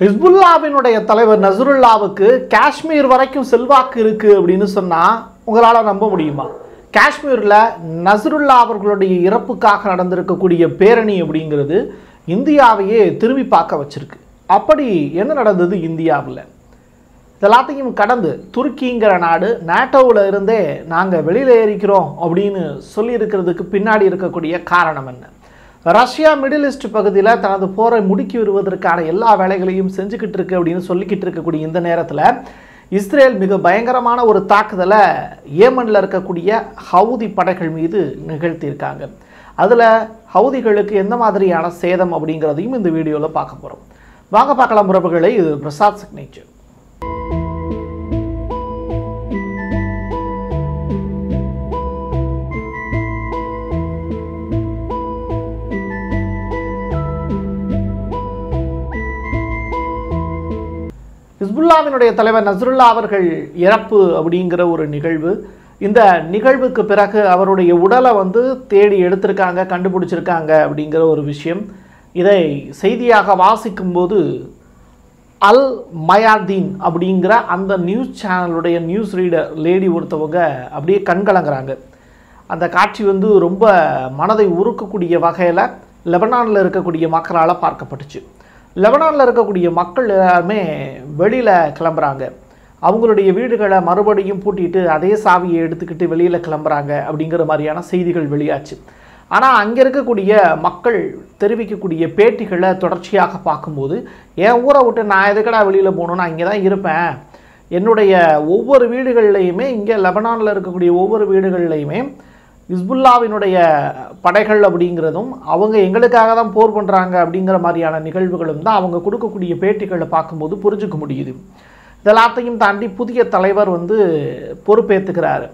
ஹிஸ்புல்லாவினுடைய தலைவர் நசருல்லாவுக்கு காஷ்மீர் வரைக்கும் செல்வாக்கு இருக்குது அப்படின்னு சொன்னால் உங்களால் நம்ப முடியுமா? காஷ்மீரில் நசருல்லா அவர்களுடைய இறப்புக்காக நடந்திருக்கக்கூடிய பேரணி அப்படிங்கிறது இந்தியாவையே திரும்பி பார்க்க வச்சுருக்கு. அப்படி என்ன நடந்தது இந்தியாவில்? இதெல்லாத்தையும் கடந்து துருக்கிங்கிற நாடு நாட்டோவில் இருந்தே நாங்கள் வெளியில் ஏறிக்கிறோம் அப்படின்னு சொல்லியிருக்கிறதுக்கு பின்னாடி இருக்கக்கூடிய காரணம் என்ன? ரஷ்யா மிடில் ஈஸ்ட் பகுதியில் தனது போரை முடுக்கி வருவதற்கான எல்லா வேலைகளையும் செஞ்சுக்கிட்டு இருக்கு அப்படின்னு சொல்லிக்கிட்டு இருக்கக்கூடிய இந்த நேரத்தில் இஸ்ரேல் மிக பயங்கரமான ஒரு தாக்குதலை ஏமனில் இருக்கக்கூடிய ஹவுதி படைகள் மீது நிகழ்த்தியிருக்காங்க. அதில் ஹவுதிகளுக்கு எந்த மாதிரியான சேதம் அப்படிங்கிறதையும் இந்த வீடியோவில் பார்க்க போகிறோம் வாங்க பார்க்கலாம் உறவுகளை இது பிரசாத் சிக்னேச்சர். ஹிஸ்புல்லாவினுடைய தலைவர் நஸ்ருல்லா அவர்கள் இறப்பு அப்படிங்கிற ஒரு நிகழ்வு. இந்த நிகழ்வுக்கு பிறகு அவருடைய உடலை வந்து தேடி எடுத்திருக்காங்க கண்டுபிடிச்சிருக்காங்க அப்படிங்கிற ஒரு விஷயம். இதை செய்தியாக வாசிக்கும்போது அல் மயாதீன் அப்படிங்கிற அந்த நியூஸ் சேனலுடைய நியூஸ் ரீடர் லேடி ஒருத்தவங்க அப்படியே கண்கலங்குறாங்க அந்த காட்சி வந்து ரொம்ப மனதை உருக்கக்கூடிய வகையில் லெபனானில் இருக்கக்கூடிய மக்களால் பார்க்கப்பட்டுச்சு. லெபனானில் இருக்கக்கூடிய மக்கள் எல்லாருமே வெளியில் கிளம்புறாங்க. அவங்களுடைய வீடுகளை மறுபடியும் பூட்டிட்டு அதே சாவியை எடுத்துக்கிட்டு வெளியில் கிளம்புறாங்க அப்படிங்கிற மாதிரியான செய்திகள் வெளியாச்சு. ஆனால் அங்கே இருக்கக்கூடிய மக்கள் தெரிவிக்கக்கூடிய பேட்டிகளை தொடர்ச்சியாக பார்க்கும்போது என் ஊரை விட்டு நான் எதுக்கடா வெளியில் போகணுன்னா இங்கே தான் இருப்பேன். என்னுடைய ஒவ்வொரு வீடுகள்லையுமே இங்கே லெபனானில் இருக்கக்கூடிய ஒவ்வொரு வீடுகள்லையுமே இஸ்புல்லாவினுடைய படைகள் அப்படிங்கிறதும் அவங்க எங்களுக்காக தான் போர் பண்ணுறாங்க அப்படிங்கிற மாதிரியான நிகழ்வுகளும் தான் அவங்க கொடுக்கக்கூடிய பேட்டிகளை பார்க்கும்போது புரிஞ்சுக்க முடியுது. இதெல்லாத்தையும் தாண்டி புதிய தலைவர் வந்து பொறுப்பேற்றுக்கிறாரு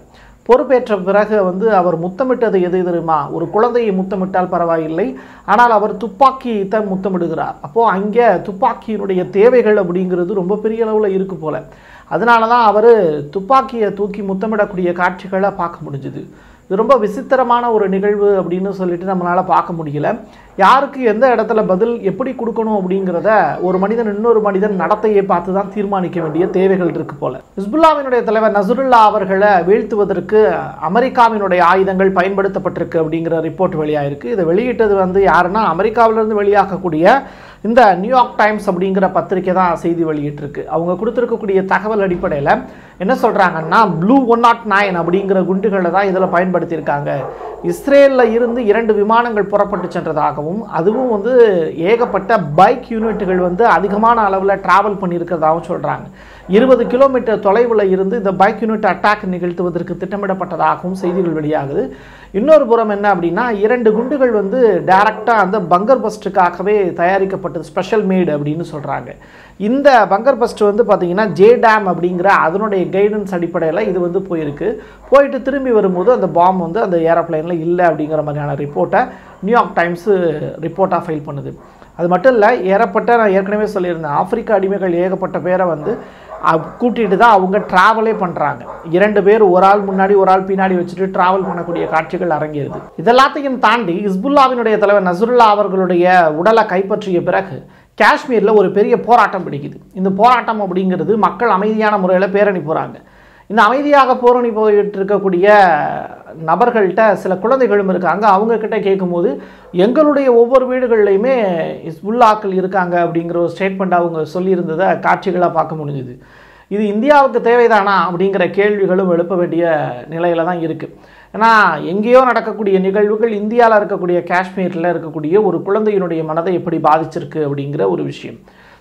பொறுப்பேற்ற பிறகு வந்து அவர் முத்தமிட்டது எது தெரியுமா? ஒரு குழந்தையை முத்தமிட்டால் பரவாயில்லை. ஆனால் அவர் துப்பாக்கி தான் முத்தமிடுகிறார். அப்போது அங்கே துப்பாக்கியினுடைய தேவைகள் அப்படிங்கிறது ரொம்ப பெரிய அளவில் இருக்குது போல். அதனால தான் அவர் துப்பாக்கியை தூக்கி முத்தமிடக்கூடிய காட்சிகளை பார்க்க முடிஞ்சுது. இது ரொம்ப விசித்திரமான ஒரு நிகழ்வு அப்படின்னு சொல்லிட்டு நம்மளால் பார்க்க முடியல. யாருக்கு எந்த இடத்துல பதில் எப்படி கொடுக்கணும் அப்படிங்கிறத ஒரு மனிதன் இன்னொரு மனிதன் நடத்தையை பார்த்து தான் தீர்மானிக்க வேண்டிய தேவைகள் இருக்கு போல. ஹிஸ்புல்லாவினுடைய தலைவர் நசருல்லா அவர்களை வீழ்த்துவதற்கு அமெரிக்காவினுடைய ஆயுதங்கள் பயன்படுத்தப்பட்டிருக்கு அப்படிங்கிற ரிப்போர்ட் வெளியாயிருக்கு. இதை வெளியிட்டது வந்து யாருன்னா அமெரிக்காவிலிருந்து வெளியாகக்கூடிய இந்த நியூயார்க் டைம்ஸ் அப்படிங்கிற பத்திரிக்கை தான் செய்தி வெளியிட்டிருக்கு. அவங்க கொடுத்துருக்கக்கூடிய தகவல் அடிப்படையில் என்ன சொல்கிறாங்கன்னா blue one not oh nine அப்படிங்கிற குண்டுகளை தான் இதில் பயன்படுத்தியிருக்காங்க. இஸ்ரேலில் இருந்து இரண்டு விமானங்கள் புறப்பட்டு சென்றதாகவும் அதுவும் வந்து ஏகப்பட்ட பைக் யூனிட்டுகள் வந்து அதிகமான அளவில் ட்ராவல் பண்ணியிருக்கிறதாகவும் சொல்கிறாங்க இருபது கிலோமீட்டர் தொலைவில் இருந்து இந்த பைக் யூனிட் அட்டாக் நிகழ்த்துவதற்கு திட்டமிடப்பட்டதாகவும் செய்திகள் வெளியாகுது. இன்னொரு புறம் என்ன அப்படின்னா இரண்டு குண்டுகள் வந்து டைரக்டாக அந்த பங்கர் பஸ்ட்டுக்காகவே தயாரிக்கப்பட்டது ஸ்பெஷல் மேடு அப்படின்னு சொல்கிறாங்க இந்த பங்கர் பஸ்ட் வந்து பார்த்திங்கன்னா ஜே டேம் அப்படிங்கிற அதனுடைய கைடன்ஸ் அடிப்படையில் இது வந்து போயிருக்கு. போயிட்டு திரும்பி வரும்போது அந்த பாம் வந்து அந்த ஏரோப்ளைனில் இல்லை அப்படிங்கிற மாதிரியான ரிப்போர்ட்டை நியூயார்க் டைம்ஸு ரிப்போர்ட்டாக ஃபைல் பண்ணுது. அது மட்டும் இல்லை ஏறப்பட்ட நான் ஏற்கனவே சொல்லியிருந்தேன் ஆப்பிரிக்க அடிமைகள் ஏகப்பட்ட பேரை வந்து கூட்டிகிட்டு தான் அவங்க ட்ராவலே பண்ணுறாங்க இரண்டு பேர் ஒரு ஆள் முன்னாடி ஒரு ஆள் பின்னாடி வச்சுட்டு ட்ராவல் பண்ணக்கூடிய காட்சிகள் அரங்கேறுது. இதெல்லாத்தையும் தாண்டி இஸ்புல்லாவினுடைய தலைவர் நசருல்லா அவர்களுடைய உடலை கைப்பற்றிய பிறகு காஷ்மீரில் ஒரு பெரிய போராட்டம் பிடிக்குது. இந்த போராட்டம் அப்படிங்கிறது மக்கள் அமைதியான முறையில் பேரணி போகிறாங்க இந்த அமைதியாக போரணி போயிட்டு இருக்கக்கூடிய நபர்கள்ட்ட சில குழந்தைகளும் இருக்காங்க. அவங்கக்கிட்ட கேட்கும்போது எங்களுடைய ஒவ்வொரு வீடுகள்லையுமே இஸ்புல்லாக்கள் இருக்காங்க அப்படிங்கிற ஒரு ஸ்டேட்மெண்ட் அவங்க சொல்லியிருந்ததை காட்சிகளாக பார்க்க முடிஞ்சுது. இது இந்தியாவுக்கு தேவைதானா அப்படிங்கிற கேள்விகளும் எழுப்ப வேண்டிய நிலையில தான் இருக்குது ஏன்னா எங்கேயோ நடக்கக்கூடிய நிகழ்வுகள் இந்தியாவில் இருக்கக்கூடிய காஷ்மீரில் இருக்கக்கூடிய ஒரு குழந்தையினுடைய மனதை எப்படி பாதிச்சிருக்கு அப்படிங்கிற ஒரு விஷயம்.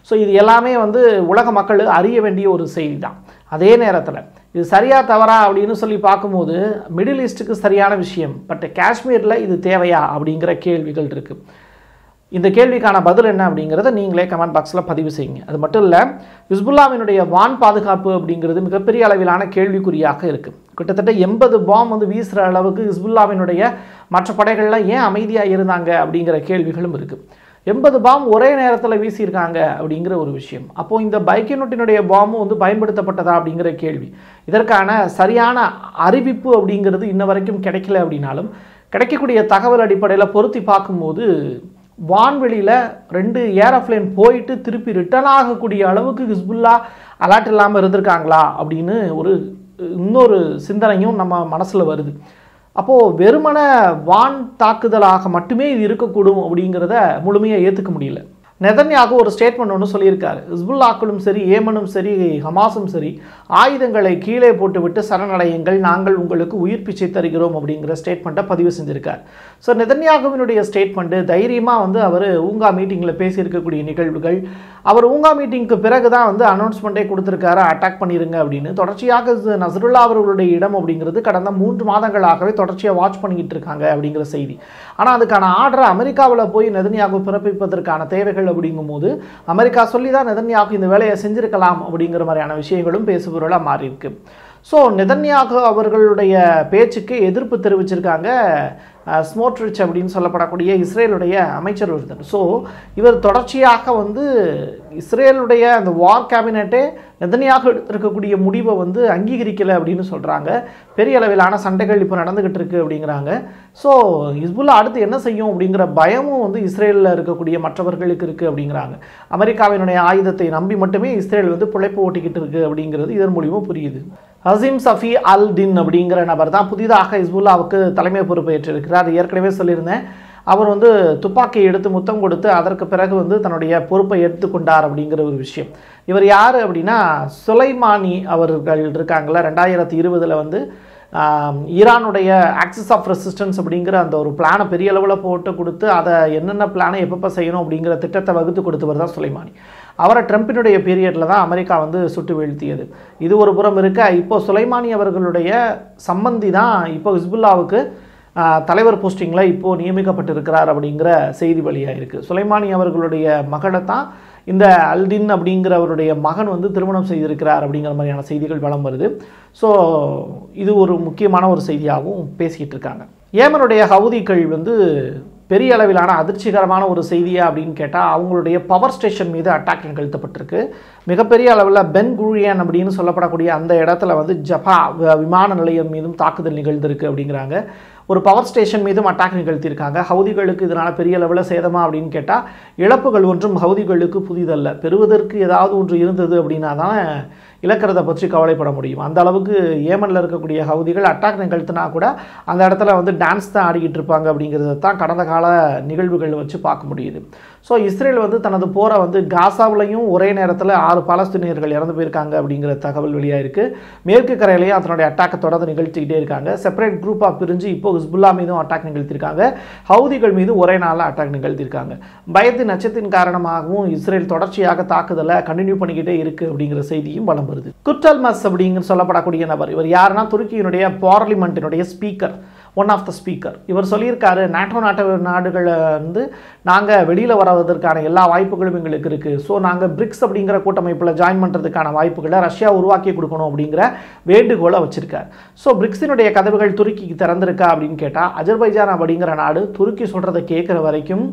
ஸோ இது எல்லாமே வந்து உலக மக்கள் அறிய வேண்டிய ஒரு செய்தி தான். அதே நேரத்தில் இது சரியா தவறா அப்படின்னு சொல்லி பார்க்கும்போது மிடில் ஈஸ்ட்டுக்கு சரியான விஷயம் பட் காஷ்மீரில் இது தேவையா அப்படிங்கிற கேள்விகள் இருக்குது இந்த கேள்விக்கான பதில் என்ன அப்படிங்கிறத நீங்களே கமெண்ட் பாக்ஸில் பதிவு செய்யுங்க. அது மட்டும் இல்லை ஹிஸ்புல்லாவினுடைய வான் பாதுகாப்பு அப்படிங்கிறது மிகப்பெரிய அளவிலான கேள்விக்குறியாக இருக்குது கிட்டத்தட்ட எண்பது பாம் வந்து வீசுகிற அளவுக்கு ஹிஸ்புல்லாவினுடைய மற்ற படைகள்லாம் ஏன் அமைதியாக இருந்தாங்க அப்படிங்கிற கேள்விகளும் இருக்குது எண்பது பாம் ஒரே நேரத்தில் வீசியிருக்காங்க அப்படிங்கிற ஒரு விஷயம். அப்போ இந்த பைக்கினோட்டினுடைய பாம்பும் வந்து பயன்படுத்தப்பட்டதா அப்படிங்கிற கேள்வி. இதற்கான சரியான அறிவிப்பு அப்படிங்கிறது இன்ன வரைக்கும் கிடைக்கல அப்படின்னாலும் கிடைக்கக்கூடிய தகவல் அடிப்படையில் பொருத்தி பார்க்கும்போது வான்வெளியில் ரெண்டு ஏரோப்ளைன் போயிட்டு திருப்பி ரிட்டர்ன் ஆகக்கூடிய அளவுக்கு ஹிஸ்புல்லா அலர்ட் இல்லாமல் இருந்திருக்காங்களா அப்படின்னு ஒரு இன்னொரு சிந்தனையும் நம்ம மனசில் வருது. அப்போது வெறுமன வான் தாக்குதலாக மட்டுமே இது இருக்கக்கூடும் அப்படிங்கிறத முழுமையாக ஏற்றுக்க முடியல. நெதன்யாகு ஒரு ஸ்டேட்மெண்ட் ஒன்று சொல்லியிருக்காரு. ஹிஸ்புல்லாக்களும் சரி ஏமனும் சரி ஹமாஸும் சரி ஆயுதங்களை கீழே போட்டுவிட்டு சரணடையுங்கள் நாங்கள் உங்களுக்கு உயிர் பிச்சை தருகிறோம் அப்படிங்கிற ஸ்டேட்மெண்ட்டை பதிவு செஞ்சுருக்கார். ஸோ நெதன்யாகுவினுடைய ஸ்டேட்மெண்ட்டு தைரியமாக வந்து அவர் ஊங்கா மீட்டிங்கில் பேசியிருக்கக்கூடிய நிகழ்வுகள் அவர் ஊங்கா மீட்டிங்க்கு பிறகு தான் வந்து அனௌன்ஸ்மெண்ட்டே கொடுத்துருக்காரு அட்டாக் பண்ணிடுங்க அப்படின்னு. தொடர்ச்சியாக நசருல்லா அவர்களுடைய இடம் அப்படிங்கிறது கடந்த மூன்று மாதங்களாகவே தொடர்ச்சியாக வாட்ச் பண்ணிக்கிட்டு இருக்காங்க அப்படிங்கிற செய்தி. ஆனால் அதுக்கான ஆர்டரை அமெரிக்காவில் போய் நெதன்யாகு பிறப்பிப்பதற்கான தேவைகள் அப்படிங்கும்போது அமெரிக்கா சொல்லி தான் நெதன்யாகு இந்த வேலையை செஞ்சிருக்கலாம் அப்படிங்கிற மாதிரியான விஷயங்களும் பேசுபொருளாக மாறி இருக்கு ஸோ நெதன்யாகு அவர்களுடைய பேச்சுக்கு எதிர்ப்பு தெரிவிச்சிருக்காங்க ஸ்மோட்ரிச் அப்படின்னு சொல்லப்படக்கூடிய இஸ்ரேலுடைய அமைச்சர் ஒருத்தர். ஸோ இவர் தொடர்ச்சியாக வந்து இஸ்ரேலுடைய அந்த வார் கேபினட்டே நெதன்யாக எடுத்திருக்கக்கூடிய முடிவை வந்து அங்கீகரிக்கலை அப்படின்னு சொல்கிறாங்க பெரிய அளவிலான சண்டைகள் இப்போ நடந்துகிட்டு இருக்குது அப்படிங்கிறாங்க. ஸோ ஹிஸ்புல்லா அடுத்து என்ன செய்யும் அப்படிங்கிற பயமும் வந்து இஸ்ரேலில் இருக்கக்கூடிய மற்றவர்களுக்கு இருக்குது அப்படிங்கிறாங்க. அமெரிக்காவினுடைய ஆயுதத்தை நம்பி மட்டுமே இஸ்ரேல் வந்து பிழைப்பு ஓட்டிக்கிட்டு இருக்குது அப்படிங்கிறது இதன் மூலியமாக புரியுது. ஹசீம் சஃபி அல் டின் அப்படிங்கிற நபர் தான் புதிதாக ஹிஸ்புல்லாவுக்கு தலைமை பொறுப்பேற்றிருக்கிறார் ஏற்கனவே சொல்லியிருந்தேன். அவர் வந்து துப்பாக்கியை எடுத்து முத்தம் கொடுத்து அதற்கு பிறகு வந்து தன்னுடைய பொறுப்பை எடுத்துக்கொண்டார் அப்படிங்கிற ஒரு விஷயம். இவர் யார் அப்படின்னா சுலைமானி அவர்கள் இருக்காங்களா ரெண்டாயிரத்தி இருபதில் வந்து ஈரானுடைய ஆக்சிஸ் ஆஃப் ரெசிஸ்டன்ஸ் அப்படிங்கிற அந்த ஒரு பிளானை பெரிய அளவில் போட்டு கொடுத்து அதை என்னென்ன பிளானை எப்பப்போ செய்யணும் அப்படிங்கிற திட்டத்தை வகுத்து கொடுத்தவர் தான் சுலைமானி. அவரை ட்ரம்பினுடைய பீரியடில் தான் அமெரிக்கா வந்து சுட்டு வீழ்த்தியது. இது ஒரு புறம் இருக்க இப்போ சுலைமானி அவர்களுடைய சம்பந்தி தான் இப்போ ஹிஸ்புல்லாவுக்கு தலைவர் போஸ்டிங்கில் இப்போது நியமிக்கப்பட்டிருக்கிறார் அப்படிங்கிற செய்தி வழியாக இருக்குது சுலைமானி அவர்களுடைய மகளை தான் இந்த அல்டின் அப்படிங்கிறவருடைய மகன் வந்து திருமணம் செய்திருக்கிறார் அப்படிங்கிற மாதிரியான செய்திகள் வளம் வருது. ஸோ இது ஒரு முக்கியமான ஒரு செய்தியாகவும் பேசிக்கிட்டு இருக்காங்க. ஏமனுடைய ஹவுதிகள் வந்து பெரிய அளவிலான அதிர்ச்சிகரமான ஒரு செய்தியா அப்படின்னு கேட்டால் அவங்களுடைய பவர் ஸ்டேஷன் மீது அட்டாக் நிகழ்த்தப்பட்டிருக்கு மிகப்பெரிய அளவில் பென் குழியன் அப்படின்னு சொல்லப்படக்கூடிய அந்த இடத்துல வந்து ஜபா வ- விமான நிலையம் மீதும் தாக்குதல் நிகழ்ந்திருக்கு அப்படிங்கிறாங்க. ஒரு பவர் ஸ்டேஷன் மீதும் அட்டாக் நிகழ்த்தியிருக்காங்க. ஹவுதிகளுக்கு இதனால் பெரிய அளவில் சேதமா அப்படின்னு கேட்டால் இழப்புகள் ஒன்றும் ஹவுதிகளுக்கு புதிதல்ல. பெறுவதற்கு ஏதாவது ஒன்று இருந்தது அப்படின்னா தான் இழக்கிறத பற்றி கவலைப்பட முடியும். அந்த அளவுக்கு ஏமனில் இருக்கக்கூடிய ஹவுதிகள் அட்டாக் நிகழ்த்தினா கூட அந்த இடத்துல வந்து டான்ஸ் தான் ஆடிக்கிட்டு இருப்பாங்க அப்படிங்கிறத தான் கடந்த கால நிகழ்வுகள் வச்சு பார்க்க முடியுது. ஸோ இஸ்ரேல் வந்து தனது போரை வந்து காசாவிலையும் ஒரே நேரத்தில் ஆறு பாலஸ்தீனியர்கள் இறந்து போயிருக்காங்க அப்படிங்கிற தகவல் வெளியாக இருக்குது மேற்கு கரையிலையும் அதனுடைய அட்டாக்கை தொடர்ந்து நிகழ்த்திக்கிட்டே இருக்காங்க. செப்பரேட் குரூப்பாக பிரிஞ்சு இப்போ ஹிஸ்புல்லா மீதும் அட்டாக் நிகழ்த்தியிருக்காங்க ஹவுதிகள் மீது ஒரே நாளில் அட்டாக் நிகழ்த்தியிருக்காங்க பயத்தின் அச்சத்தின் காரணமாகவும் இஸ்ரேல் தொடர்ச்சியாக தாக்குதலை கண்டினியூ பண்ணிக்கிட்டே இருக்குது அப்படிங்கிற செய்தியும் வலம் வருது. குட்டல்மஸ் அப்படிங்கிற சொல்லப்படக்கூடிய நபர் இவர் யாருன்னா துருக்கியினுடைய பார்லிமெண்ட்டினுடைய speaker one of the speaker இவர் சொல்லியிருக்காரு நாட்டோ நாட்டு நாடுகளை வந்து நாங்கள் வெளியில் வரவதற்கான எல்லா வாய்ப்புகளும் எங்களுக்கு இருக்குது ஸோ நாங்கள் பிரிக்ஸ் அப்படிங்கிற கூட்டமைப்பில் ஜாயின் பண்ணுறதுக்கான வாய்ப்புகளை ரஷ்யா உருவாக்கி கொடுக்கணும் அப்படிங்கிற வேண்டுகோளை வச்சுருக்கார். ஸோ பிரிக்ஸினுடைய கதவுகள் துருக்கிக்கு திறந்திருக்கா அப்படின்னு கேட்டால் அஜர்பைஜான் அப்படிங்கிற நாடு துருக்கி சொல்கிறத கேட்குற வரைக்கும்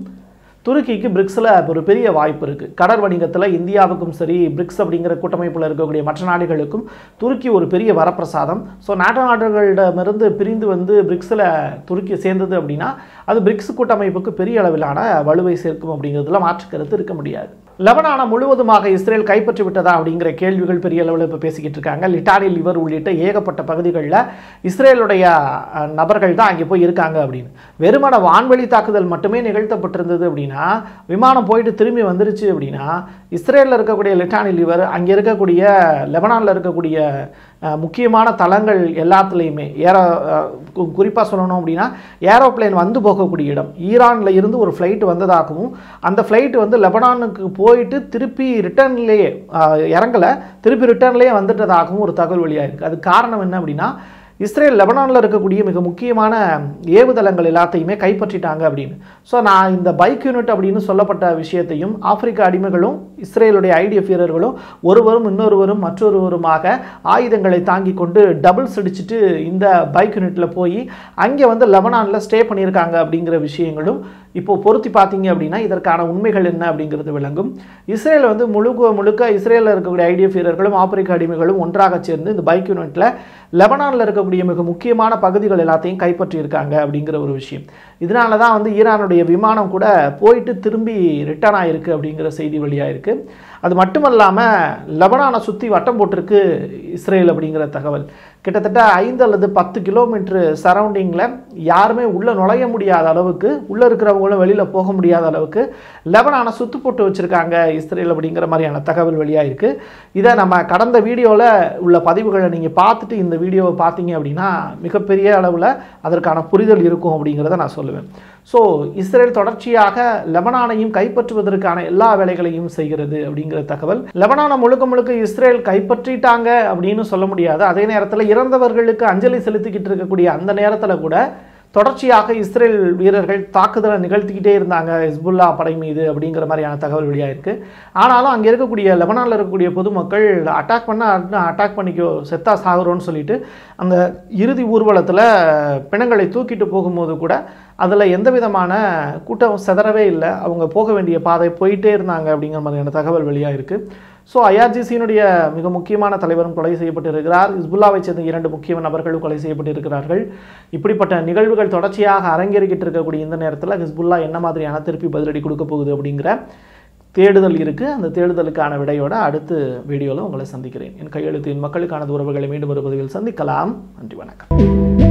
துருக்கிக்கு பிரிக்ஸில் ஒரு பெரிய வாய்ப்பு இருக்குது கடல் வணிகத்தில் இந்தியாவுக்கும் சரி பிரிக்ஸ் அப்படிங்கிற கூட்டமைப்பில் இருக்கக்கூடிய மற்ற நாடுகளுக்கும் துருக்கி ஒரு பெரிய வரப்பிரசாதம். ஸோ நாட்டு நாடுகளிடமிருந்து பிரிந்து வந்து பிரிக்ஸில் துருக்கி சேர்ந்தது அப்படின்னா அது பிரிக்ஸ் கூட்டமைப்புக்கு பெரிய அளவிலான வலுவை சேர்க்கும் அப்படிங்கிறதுல மாற்று கருத்து இருக்க முடியாது. லெபனானை முழுவதுமாக இஸ்ரேல் கைப்பற்றி விட்டதா அப்படிங்கிற கேள்விகள் பெரிய அளவில் இப்போ பேசிக்கிட்டு இருக்காங்க. லிட்டானில் இவர் உள்ளிட்ட ஏகப்பட்ட பகுதிகளில் இஸ்ரேலுடைய நபர்கள் தான் அங்கே போய் இருக்காங்க அப்படின்னு. வெறுமன வான்வெளி தாக்குதல் மட்டுமே நிகழ்த்தப்பட்டிருந்தது அப்படின்னா விமானம் போயிட்டு திரும்பி வந்துருச்சு அப்படின்னா இஸ்ரேலில் இருக்கக்கூடிய லிட்டானி லிவர் அங்கே இருக்கக்கூடிய லெபனானில் இருக்கக்கூடிய முக்கியமான தளங்கள் எல்லாத்துலேயுமே ஏரோ குறிப்பாக சொல்லணும் அப்படின்னா ஏரோப்ளேன் வந்து போகக்கூடிய இடம். ஈரானில் இருந்து ஒரு ஃப்ளைட் வந்ததாகவும் அந்த ஃப்ளைட் வந்து லெபனானுக்கு போயிட்டு திருப்பி ரிட்டர்ன்லேயே இறங்கலை திருப்பி ரிட்டர்ன்லேயே வந்துட்டதாகவும் ஒரு தகவல் வெளியாக இருக்குது அது காரணம் என்ன அப்படின்னா இஸ்ரேல் லெபனானில் இருக்கக்கூடிய மிக முக்கியமான ஏவுதளங்கள் எல்லாத்தையுமே கைப்பற்றிட்டாங்க அப்படின்னு. ஸோ நான் இந்த பைக் யூனிட் அப்படின்னு சொல்லப்பட்ட விஷயத்தையும் ஆப்பிரிக்க அடிமைகளும் இஸ்ரேலுடைய ஐடிஎஃப் வீரர்களும் ஒருவரும் இன்னொருவரும் மற்றொருவருமாக ஆயுதங்களை தாங்கி கொண்டு டபுள்ஸ் அடிச்சுட்டு இந்த பைக் யூனிட்டில் போய் அங்கே வந்து லெபனானில் ஸ்டே பண்ணியிருக்காங்க அப்படிங்கிற விஷயங்களும் இப்போ பொருத்தி பார்த்தீங்க அப்படின்னா இதற்கான உண்மைகள் என்ன அப்படிங்கிறது விளங்கும். இஸ்ரேல் வந்து முழுக்க முழுக்க இஸ்ரேலில் இருக்கக்கூடிய ஐடிஎஃப் வீரர்களும் ஆப்பிரிக்க அடிமைகளும் ஒன்றாக சேர்ந்து இந்த பைக் யூனிட்டில் லெபனானில் இருக்கக்கூடிய மிக முக்கியமான பகுதிகள் எல்லாத்தையும் கைப்பற்றியிருக்காங்க அப்படிங்கிற ஒரு விஷயம். இதனால தான் வந்து ஈரானுடைய விமானம் கூட போயிட்டு திரும்பி ரிட்டர்ன் ஆகிருக்கு அப்படிங்கிற செய்தி வெளியாயிருக்கு அது மட்டுமல்லாமல் லெபனானை சுற்றி வட்டம் போட்டிருக்கு இஸ்ரேல் அப்படிங்கிற தகவல். கிட்டத்தட்ட ஐந்து அல்லது பத்து கிலோமீட்டர் சரௌண்டிங்கில் யாருமே உள்ளே நுழைய முடியாத அளவுக்கு உள்ளே இருக்கிறவங்களும் வெளியில் போக முடியாத அளவுக்கு லெபனானை சுத்து போட்டு வச்சுருக்காங்க இஸ்ரேல் அப்படிங்கிற மாதிரியான தகவல் வெளியாக இருக்குது இதை நம்ம கடந்த வீடியோவில் உள்ள பதிவுகளை நீங்கள் பார்த்துட்டு இந்த வீடியோவை பார்த்தீங்க அப்படின்னா மிகப்பெரிய அளவில் அதற்கான புரிதல் இருக்கும் அப்படிங்கிறத நான் சொல்லுவேன். ஸோ இஸ்ரேல் தொடர்ச்சியாக லெபனானையும் கைப்பற்றுவதற்கான எல்லா வேலைகளையும் செய்கிறது அப்படிங்கிற தகவல். லெபனானை முழுக்க முழுக்க இஸ்ரேல் கைப்பற்றிட்டாங்க அப்படின்னு சொல்ல முடியாது. அதே நேரத்தில் இறந்தவர்களுக்கு அஞ்சலி செலுத்திக்கிட்டு இருக்கக்கூடிய அந்த நேரத்தில் கூட தொடர்ச்சியாக இஸ்ரேல் வீரர்கள் தாக்குதலை நிகழ்த்திக்கிட்டே இருந்தாங்க ஹிஸ்புல்லா படை மீது அப்படிங்கிற மாதிரியான தகவல் வெளியாயிருக்கு ஆனாலும் அங்கே இருக்கக்கூடிய லெபனானில் இருக்கக்கூடிய பொதுமக்கள் அட்டாக் பண்ண அட்டாக் பண்ணிக்கோ செத்தா சாகுறோன்னு சொல்லிட்டு அந்த இறுதி ஊர்வலத்தில் பிணங்களை தூக்கிட்டு போகும்போது கூட அதில் எந்த விதமான கூட்டம் செதறவே இல்லை. அவங்க போக வேண்டிய பாதை போயிட்டே இருந்தாங்க அப்படிங்கிற மாதிரியான தகவல் வெளியாக இருக்குது ஸோ ஐஆர்ஜிசியினுடைய மிக முக்கியமான தலைவரும் கொலை செய்யப்பட்டிருக்கிறார். இஸ்புல்லாவை சேர்ந்த இரண்டு முக்கிய நபர்களும் கொலை செய்யப்பட்டிருக்கிறார்கள். இப்படிப்பட்ட நிகழ்வுகள் தொடர்ச்சியாக அரங்கேறிக்கிட்டு இருக்கக்கூடிய இந்த நேரத்தில் ஹிஸ்புல்லா என்ன மாதிரியான திருப்பி பதிலடி கொடுக்க போகுது அப்படிங்கிற தேடுதல் இருக்குது அந்த தேடுதலுக்கான விடையோட அடுத்து வீடியோவில் உங்களை சந்திக்கிறேன். என் கையெழுத்தின் மக்களுக்கான உறவுகளை மீண்டும் ஒரு பதிவில் சந்திக்கலாம். நன்றி வணக்கம்.